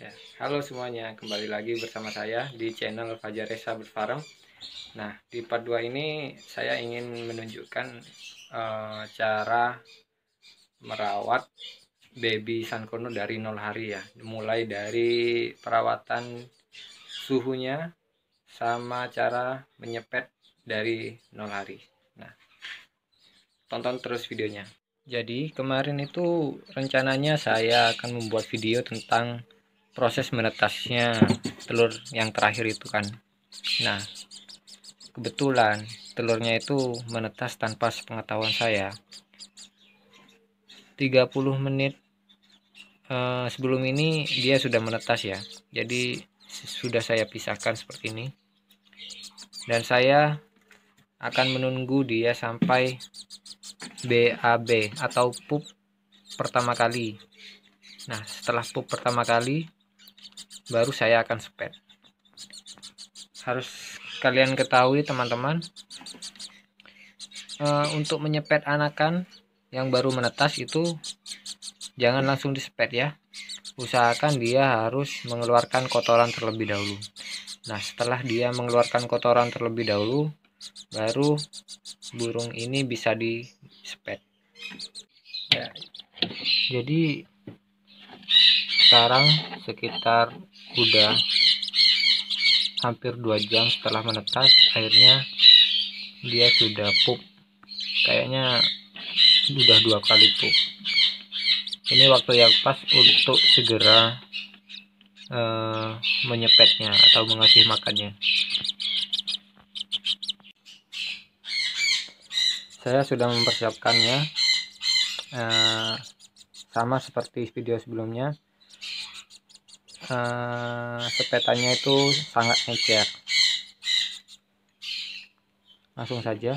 Ya, halo semuanya, kembali lagi bersama saya di channel Fajar Reza Berfarem. Nah, di part 2 ini saya ingin menunjukkan uh, cara merawat baby Sankono dari nol hari ya. Mulai dari perawatan suhunya sama cara menyepet dari nol hari. Nah, tonton terus videonya. Jadi kemarin itu rencananya saya akan membuat video tentang proses menetasnya telur yang terakhir itu kan. Nah kebetulan telurnya itu menetas tanpa sepengetahuan saya. 30 menit uh, sebelum ini dia sudah menetas ya. Jadi sudah saya pisahkan seperti ini. Dan saya akan menunggu dia sampai BAB atau pup pertama kali. Nah setelah pup pertama kali baru saya akan spet harus kalian ketahui teman-teman uh, untuk menyepet anakan yang baru menetas itu jangan langsung dispet ya. Usahakan dia harus mengeluarkan kotoran terlebih dahulu. Nah setelah dia mengeluarkan kotoran terlebih dahulu baru burung ini bisa dispet ya. Jadi sekarang sekitar udah hampir dua jam setelah menetas akhirnya dia sudah pup. Kayaknya sudah dua kali pup. Ini waktu yang pas untuk segera uh, menyepetnya atau mengasih makannya. Saya sudah mempersiapkannya uh, sama seperti video sebelumnya uh, sepetannya itu sangat encer langsung saja.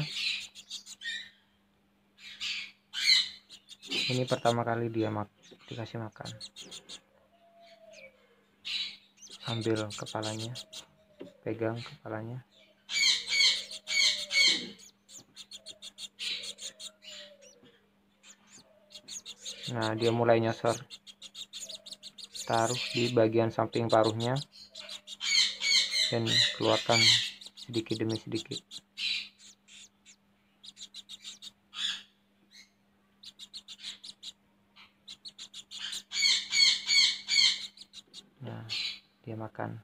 Ini pertama kali dia mak dikasih makan. Ambil kepalanya pegang kepalanya. Nah dia mulai nyasar taruh di bagian samping paruhnya dan keluarkan sedikit demi sedikit. Nah dia makan.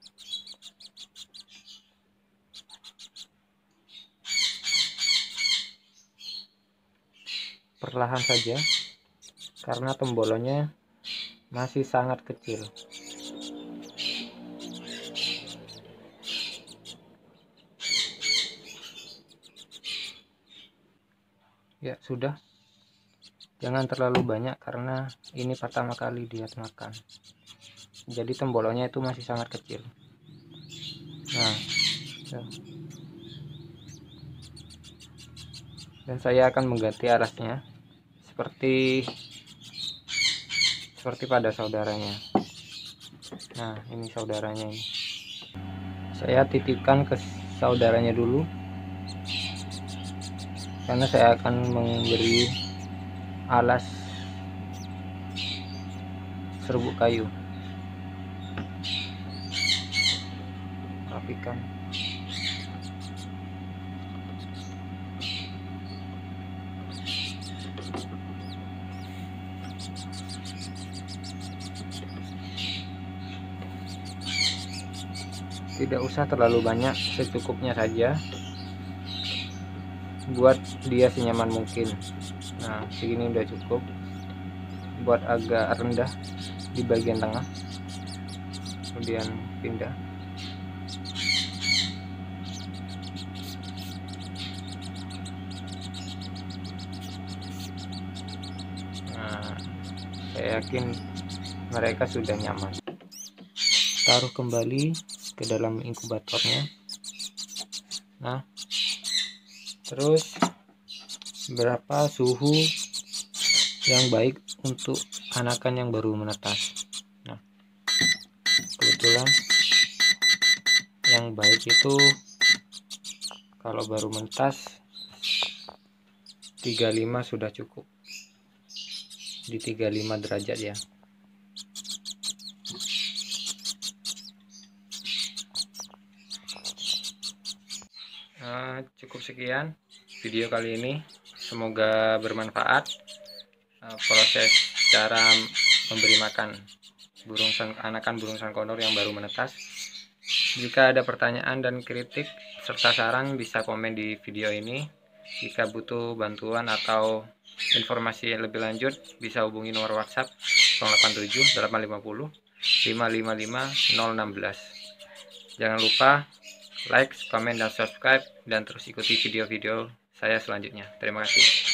Perlahan saja karena tembolonnya masih sangat kecil. Ya sudah. Jangan terlalu banyak karena ini pertama kali dia makan. Jadi tembolonnya itu masih sangat kecil. Nah ya. dan saya akan mengganti alasnya seperti seperti pada saudaranya. Nah ini saudaranya ini. Saya titipkan ke saudaranya dulu. Karena saya akan memberi alas serbuk kayu. Rapikan tidak usah terlalu banyak secukupnya saja. Buat dia senyaman mungkin. Nah segini udah cukup. Buat agak rendah di bagian tengah. Kemudian pindah. Nah saya yakin mereka sudah nyaman. Taruh kembali ke dalam inkubatornya. Nah terus berapa suhu yang baik untuk anakan yang baru menetas? Nah kebetulan yang baik itu kalau baru menetas 35 sudah cukup. Di 35 derajat ya cukup sekian video kali ini. Semoga bermanfaat. Uh, proses cara memberi makan burung san, anakan burung sankondor yang baru menetas. Jika ada pertanyaan dan kritik serta saran bisa komen di video ini. Jika butuh bantuan atau informasi yang lebih lanjut bisa hubungi nomor WhatsApp 087 850 555 016 jangan lupa like, komen, dan subscribe dan terus ikuti video-video saya selanjutnya. Terima kasih